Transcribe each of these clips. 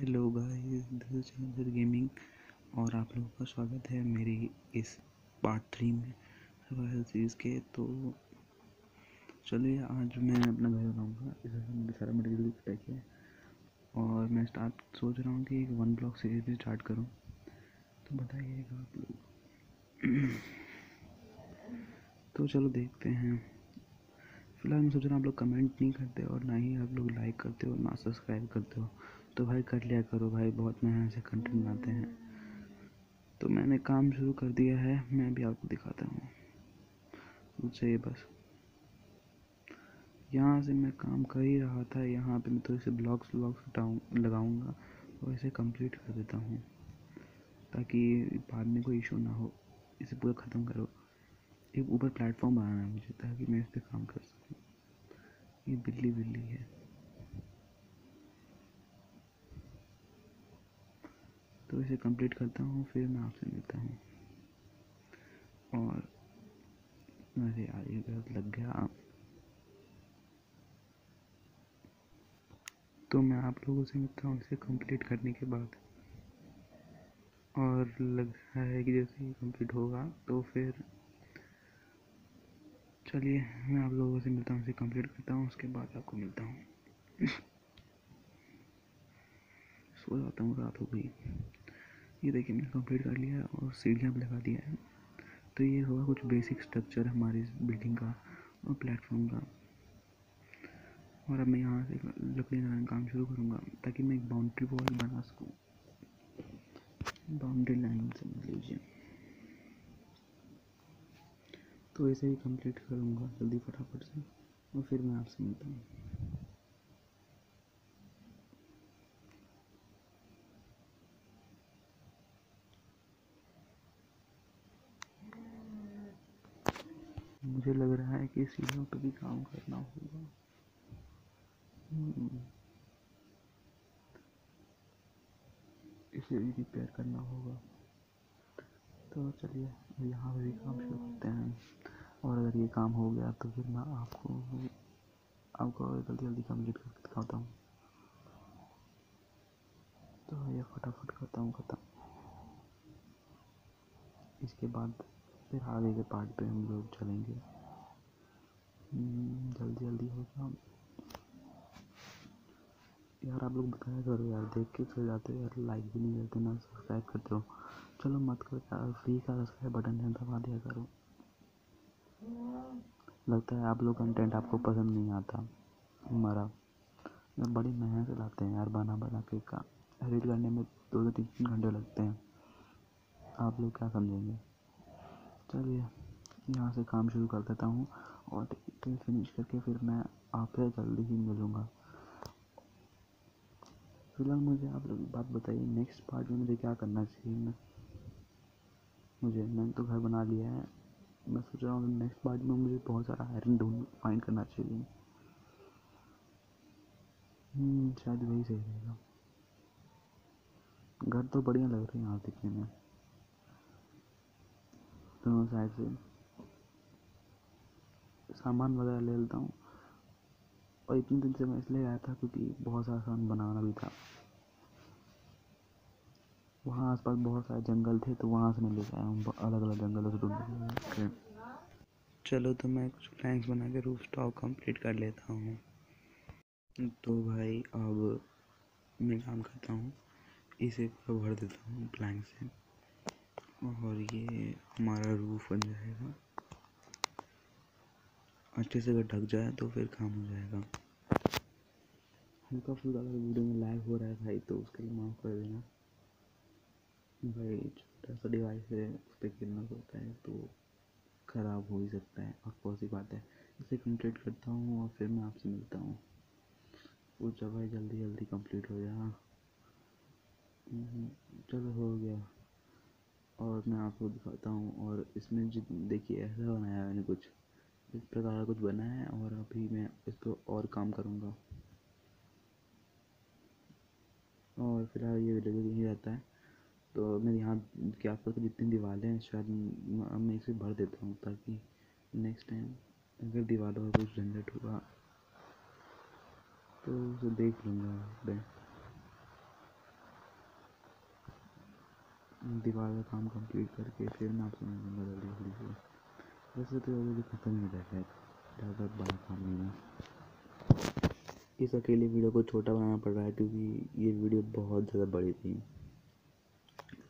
Hello guys this Chandra gaming और आप लोगों का स्वागत है मेरी इस पार्ट थ्री में सर्वाइवल सीरीज़ के। तो चलिए, आज मैं अपना घर बनाऊँगा। मैंने सारा मटेरियल पैक है। और मैं स्टार्ट सोच रहा हूँ कि एक वन ब्लॉक सीरीज़ भी स्टार्ट करूँ। तो बताइएगा आप लोग। तो चलो देखते हैं। फ़िलहाल मैं सोच रहा हूँ आप लोग कमेंट नहीं करते और ना ही आप लोग लाइक करते हो, ना सब्सक्राइब करते हो। तो भाई कर लिया करो भाई, बहुत मेहनत से कंटेंट बनाते हैं। तो मैंने काम शुरू कर दिया है, मैं भी आपको दिखाता हूँ। मुझसे ये बस। यहाँ से मैं काम कर ही रहा था, यहाँ पे मैं थोड़े से ब्लॉग्स व्लॉग्स लगाऊँगा, और इसे कंप्लीट कर देता हूँ, ताकि बाद में कोई इशू ना हो। इसे पूरा ख़त्म करो। एक ऊपर प्लेटफॉर्म बनाना है मुझे, ताकि मैं इस पर काम कर सकूँ। ये बिल्ली बिल्ली है। तो इसे कंप्लीट करता हूँ, फिर मैं आपसे मिलता हूँ। और अरे यार, ये गलत लग गया। तो मैं आप लोगों से मिलता हूँ इसे कंप्लीट करने के बाद। और लग रहा है कि जैसे ही कंप्लीट होगा तो फिर चलिए, मैं आप लोगों से मिलता हूँ, इसे कंप्लीट करता हूँ, उसके बाद आपको मिलता हूँ। सो जाता हूँ, रात हो गई। ये देखिए, मैंने कंप्लीट कर लिया है और सीढ़ियाँ भी लगा दिया है। तो ये होगा कुछ बेसिक स्ट्रक्चर हमारे बिल्डिंग का और प्लेटफॉर्म का। और अब मैं यहाँ से लकड़ी लगाने काम शुरू करूँगा ताकि मैं एक बाउंड्री वॉल बना सकूँ। बाउंड्री लाइन समझ लीजिए। तो ऐसे ही कंप्लीट करूँगा जल्दी फटाफट से और फिर मैं आपसे मिलता हूँ। मुझे लग रहा है कि सीढ़ियों पर भी काम करना होगा। हम्म। इसे भी रिपेयर करना होगा। तो चलिए यहाँ पर भी काम शुरू करते हैं। और अगर ये काम हो गया तो फिर मैं आपको आपको जल्दी जल्दी कंप्लीट करके दिखाता हूँ। तो ये फटाफट करता हूँ, ख़त्म। इसके बाद फिर आगे के पार्ट पे हम लोग चलेंगे। हम्म, जल्दी जल्दी हो जाओ। यार आप लोग बताया करो यार देख के चल जाते हो यार लाइक भी नहीं करते ना सब्सक्राइब करते हो। चलो मत करो यार फ्री का सब्सक्राइब बटन है दबा दिया करो। लगता है आप लोग कंटेंट आपको पसंद नहीं आता हमारा। यार बड़ी मेहनत लाते हैं यार बना बना के का। एडिट करने में दो दो तीन तीन घंटे लगते हैं। आप लोग क्या समझेंगे? चलिए यहाँ से काम शुरू कर देता हूँ और टिकट फिनिश करके फिर मैं आपसे जल्दी ही मिलूँगा। फ़िलहाल मुझे आप लोग बात बताइए नेक्स्ट पार्ट में मुझे क्या करना चाहिए? मैं मुझे मैंने तो घर बना लिया है। मैं सोच रहा हूँ नेक्स्ट पार्ट में मुझे बहुत सारा आयरन ढूंढ फाइंड करना चाहिए। हम्म, शायद वही सही रहेगा। घर तो बढ़िया लग रहे हैं यहाँ देखने में। दोनों साइड से। सामान वगैरह ले लेता हूँ। और इतने दिन से मैं इसलिए आया था क्योंकि बहुत सारा सामान बनाना भी था। वहाँ आसपास बहुत सारे जंगल थे तो वहाँ से मैं लेके आया हूँ। अलग अलग जंगलों से ढूंढ चलो तो मैं कुछ प्लैंक्स बना के रूफ स्टॉक कंप्लीट कर लेता हूँ। तो भाई, अब मैं काम करता हूँ। इसे पूरा भर देता हूँ प्लैंक से। और ये हमारा रूफ बन जाएगा। अच्छे से अगर ढक जाए तो फिर काम हो जाएगा। हल्का फुल्का अगर वीडियो में लैग हो रहा है भाई तो उसके लिए माफ़ कर देना। भाई छोटा सा डिवाइस है उस पर गिरना पड़ता है तो ख़राब हो ही सकता है। और कौन सी बात है। इसे कंप्लीट करता हूँ और फिर मैं आपसे मिलता हूँ। पूछा भाई जल्दी जल्दी कंप्लीट हो जाए हम्म, चलो हो गया। और मैं आपको दिखाता हूँ, और इसमें जित, देखिए, ऐसा बनाया मैंने कुछ। इस प्रकार का कुछ बना है, और अभी मैं इस पर और काम करूँगा। और फ़िलहाल ये वीडियो यहीं रहता है। तो मेरे यहाँ के आसपास की जितनी दीवारें हैं, शायद मैं इसे भर देता हूँ, ताकि नेक्स्ट टाइम अगर दीवारों का कुछ झंझट होगा तो उसे देख लूँगा मैं। दीवार का काम कंप्लीट करके फिर मैं आपसे मिलूँगा जल्दी जल्दी से वैसे तो जल्दी ख़त्म ही हो जाएगा ज़्यादा बड़ा काम नहीं है। इस अकेले वीडियो को छोटा बनाना पड़ रहा है क्योंकि ये वीडियो बहुत ज़्यादा बड़ी थी।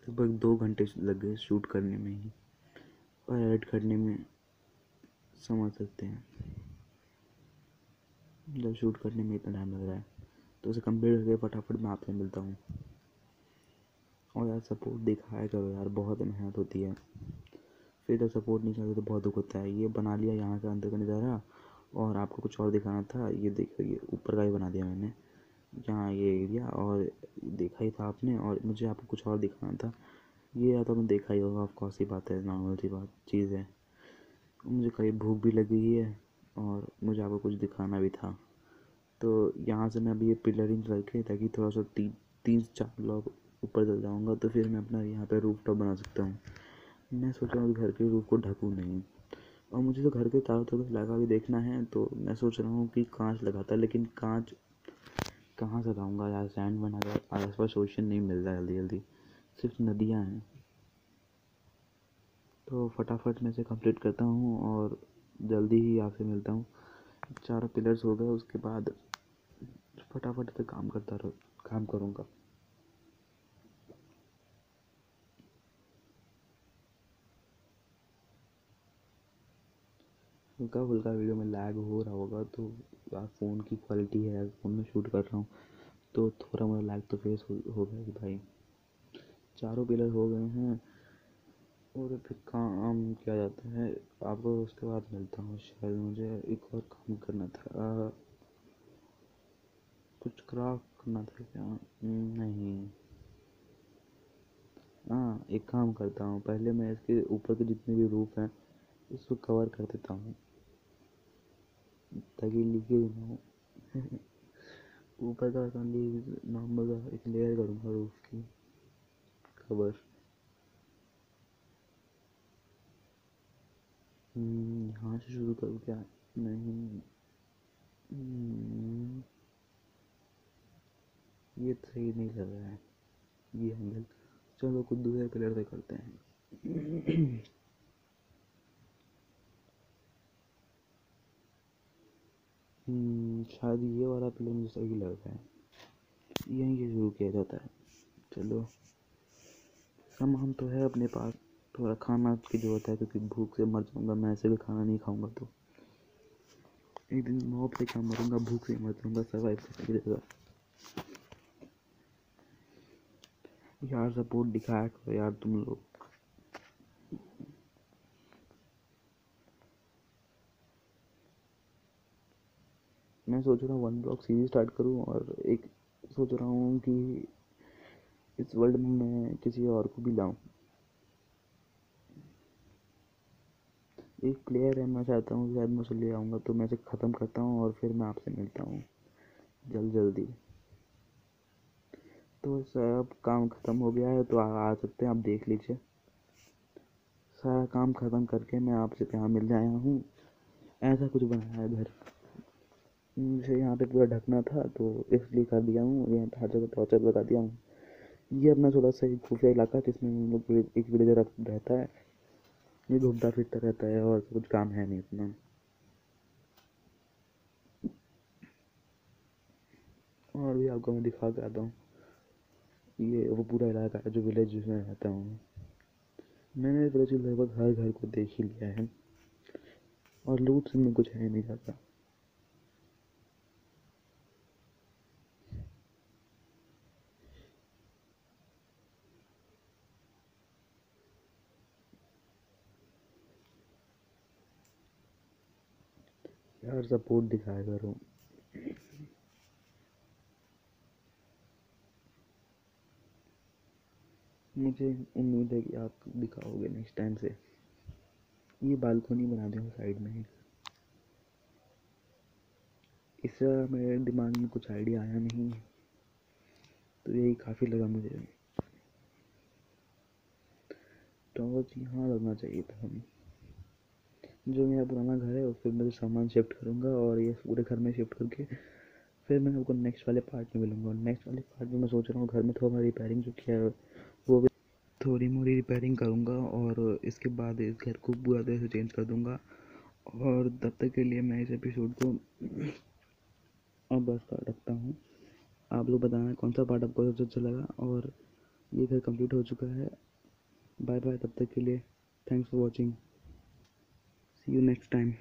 लगभग दो घंटे लग गए शूट करने में ही। और एडिट करने में समझ सकते हैं। जब शूट करने में इतना टाइम लग रहा है तो उसे कंप्लीट करके फटाफट मैं आपसे मिलता हूँ। और यार सपोर्ट दिखाया करो यार, बहुत मेहनत होती है। फिर जब सपोर्ट नहीं करते तो बहुत दुख होता है। ये बना लिया यहाँ का अंदर का नज़ारा और आपको कुछ और दिखाना था। ये देखो, ये ऊपर का ही बना दिया मैंने। यहाँ ये एरिया और देखा ही था आपने और मुझे आपको कुछ और दिखाना था। ये या तो आपने देखा ही होगा ऑफकोर्स सी बात है नॉर्मल सी बात, चीज़ है। मुझे कहीं भूख भी लगी हुई है और मुझे आपको कुछ दिखाना भी था। तो यहाँ से मैं अभी ये पिलरिंग करके ताकि थोड़ा सा तीन तीन चार ब्लॉक ऊपर चल जाऊँगा तो फिर मैं अपना यहाँ पर रूफ टॉप बना सकता हूँ। मैं सोच रहा हूँ घर के रूफ को ढकूँ नहीं। और मुझे तो घर के चारों तरफ़ लगा भी देखना है तो मैं सोच रहा हूँ कि कांच लगाता, लेकिन कांच कहाँ से लाऊँगा यार? सैंड बना कर आस पास ओशन नहीं मिल रहा जल्दी जल्दी। सिर्फ़ नदियाँ हैं। तो फटाफट मैं इसे कंप्लीट करता हूँ और जल्दी ही आपसे मिलता हूँ। चार पिलर्स हो गए, उसके बाद फटाफट से काम करता रह, काम करूँगा। हल्का फुल्का वीडियो में लैग हो रहा होगा तो फ़ोन की क्वालिटी है फ़ोन में शूट कर रहा हूँ तो थोड़ा मोड़ा लैग तो फेस हो, हो गया कि भाई। चारों पिलर हो गए हैं और फिर काम किया जाता है। आपको उसके बाद मिलता हूँ शायद मुझे एक और काम करना था। आ, कुछ क्राफ्ट करना था क्या? नहीं। हाँ एक काम करता हूँ पहले मैं इसके ऊपर के जितने भी रूफ हैं इसको कवर कर देता हूँ। ताकि लीकेज ना हो। ऊपर का नॉर्मल एक लेयर करूँगा रूफ की कवर यहाँ से शुरू करूँ क्या? नहीं। हम्म, ये सही नहीं लग रहा है। ये एंगल चलो कुछ दूसरे कलर से करते हैं। शायद ये वाला प्ले मुझे सही लग रहा है। यहीं से शुरू किया जाता है। चलो। सामान तो है अपने पास। थोड़ा खाना की ज़रूरत है, क्योंकि भूख से मर जाऊँगा। मैं ऐसे भी खाना नहीं खाऊँगा तो। एक दिन मॉब से क्या मरूँगा भूख से मर जाऊँगा। सर्वाइव करने की यार सपोर्ट दिखाया करो यार तुम लोग। मैं सोच रहा हूँ वन ब्लॉक सीरीज़ स्टार्ट करूँ और एक सोच रहा हूँ कि इस वर्ल्ड में मैं किसी और को भी लाऊं। एक प्लेयर है मैं चाहता हूँ शायद मैं उसे ले आऊँगा तो मैं इसे ख़त्म करता हूँ और फिर मैं आपसे मिलता हूँ। जल्द जल्दी। तो सब काम ख़त्म हो गया है तो आ, आ सकते हैं आप देख लीजिए। सारा काम ख़त्म करके मैं आपसे यहाँ मिल आया हूँ। ऐसा कुछ बनाया है घर। मुझे यहाँ पे पूरा ढकना था तो इसलिए कर दिया हूँ यहाँ हर जगह टॉर्चर लगा दिया हूँ। ये अपना थोड़ा सा एक खुफिया इलाका जिसमें हम लोग एक विलेजर रहता है। ये घूमता फिरता रहता है, और कुछ काम है नहीं इतना और भी आपको मैं दिखा के आता हूँ। ये वो पूरा इलाका है, जो विलेज में रहता हूँ। मैंने विलेज लगभग हर घर को देख ही लिया है। और लूट में कुछ है नहीं ज़्यादा यार सपोर्ट दिखाया करो। मुझे उम्मीद है कि आप दिखाओगे नेक्स्ट टाइम से। ये बालकोनी बना दें साइड में इससे मेरे दिमाग में कुछ आइडिया आया नहीं तो यही काफ़ी लगा मुझे। टॉर्च यहाँ लगना चाहिए था। हमें जो मेरा पुराना घर है उसके मैं सामान शिफ्ट करूँगा और ये पूरे घर में शिफ्ट करके फिर मैं आपको नेक्स्ट वाले पार्ट में मिलूँगा। और नेक्स्ट वाले पार्ट में मैं सोच रहा हूँ घर में थोड़ा रिपेयरिंग जो किया है, वो भी थोड़ी मोड़ी रिपेयरिंग करूँगा और इसके बाद इस घर को पूरा तरह से चेंज कर दूँगा। और तब तक के लिए मैं इस एपिसोड को अब बस रखता हूँ। आप लोग बताना कौन सा पार्ट आपको सबसे अच्छा लगा? और ये घर कंप्लीट हो चुका है। बाय बाय तब तक के लिए thanks for watching see you next time